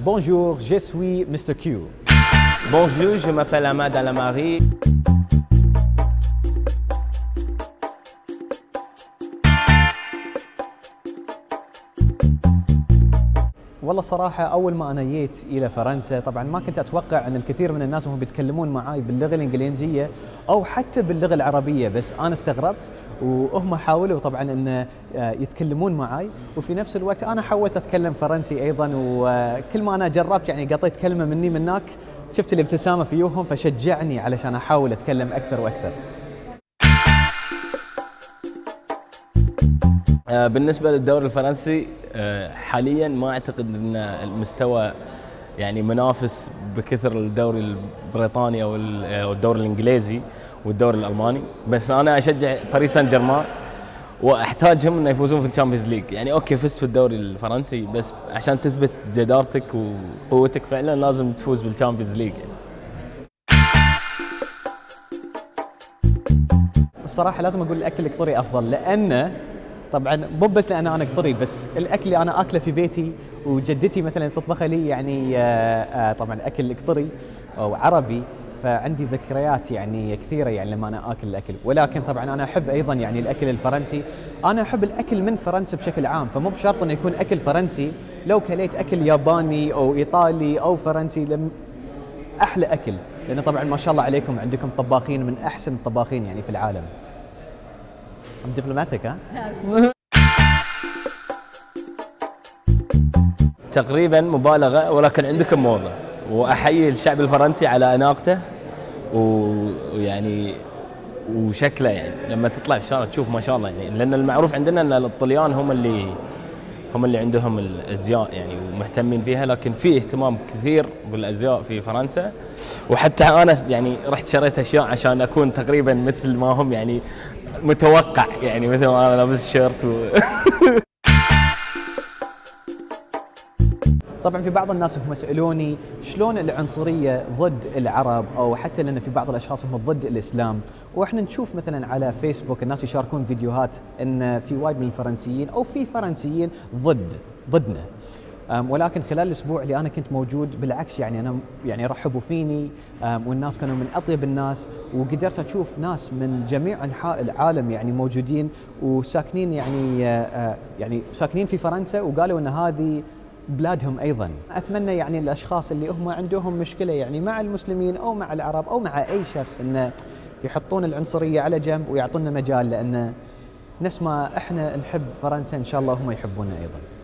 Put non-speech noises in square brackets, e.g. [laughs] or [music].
Bonjour, je suis Mr. Q. Bonjour, je m'appelle Ahmad Alamari. والله صراحة أول ما أنا جيت إلى فرنسا طبعا ما كنت أتوقع أن الكثير من الناس وهم بيتكلمون معاي باللغة الإنجليزية أو حتى باللغة العربية بس أنا استغربت وهم حاولوا طبعا أن آه، يتكلمون معاي. وفي نفس الوقت أنا حاولت أتكلم فرنسي أيضا وكل ما أنا جربت يعني قطيت كلمة مني من هناك شفت الابتسامة فيهم فشجعني علشان أحاول أتكلم أكثر وأكثر. آه، بالنسبة للدوري الفرنسي آه، حاليا ما أعتقد إن المستوى يعني منافس بكثر الدوري البريطاني أو أو الدوري الإنجليزي والدوري الألماني بس أنا أشجع باريس سان جيرمان وأحتاجهم إنه يفوزون في ال Champions League يعني okay فزت في الدوري الفرنسي بس عشان تثبت جدارتك وقوتك فعلا لازم تفوز بال Champions League يعني. الصراحة لازم أقول الأكل القطري أفضل لأنه طبعا مو بس لأن أنا قطري بس الأكل اللي أنا آكله في بيتي وجدتي مثلا تطبخه لي يعني آه، آه، طبعا اكل قطري أو عربي فعندي ذكريات يعني كثيرة يعني لما أنا آكل الأكل. ولكن طبعا أنا أحب أيضا يعني الأكل الفرنسي. أنا أحب الأكل من فرنسا بشكل عام فمو بشرط إنه يكون أكل فرنسي. لو كليت أكل ياباني أو إيطالي أو فرنسي لم أحلى أكل. لأن طبعا ما شاء الله عليكم عندكم طباخين من أحسن الطباخين يعني في العالم. I'm diplomatic ها [laughs] تقريبا مبالغة ولكن عندكم موضة. وأحيي الشعب الفرنسي على أناقته و- ويعني وشكله يعني. لما تطلع في الشارع تشوف ما شاء الله يعني. لأن المعروف عندنا إن الطليان هم اللي هم اللي عندهم الأزياء يعني ومهتمين فيها لكن في اهتمام كثير بالأزياء في فرنسا. وحتى أنا يعني رحت شريت أشياء عشان أكون تقريبا مثل ما هم يعني متوقع يعني مثل ما أنا لابس شيرت و... [laughs] طبعا في بعض الناس هم سألوني شلون العنصرية ضد العرب أو حتى لأن في بعض الأشخاص هم ضد الإسلام. وإحنا نشوف مثلا على فيسبوك الناس يشاركون فيديوهات إن في وايد من الفرنسيين أو في فرنسيين ضد ضدنا. ولكن خلال الأسبوع اللي أنا كنت موجود بالعكس يعني أنا يعني رحبوا فيني والناس كانوا من أطيب الناس وقدرت أشوف ناس من جميع أنحاء العالم يعني موجودين وساكنين يعني آه، آه، يعني ساكنين في فرنسا وقالوا إن هذه بلادهم أيضا. أتمنى يعني الأشخاص اللي هم عندهم مشكلة يعني مع المسلمين أو مع العرب أو مع أي شخص انه يحطون العنصرية على جنب ويعطونا مجال لأن نفس ما إحنا نحب فرنسا إن شاء الله هم يحبونا أيضا.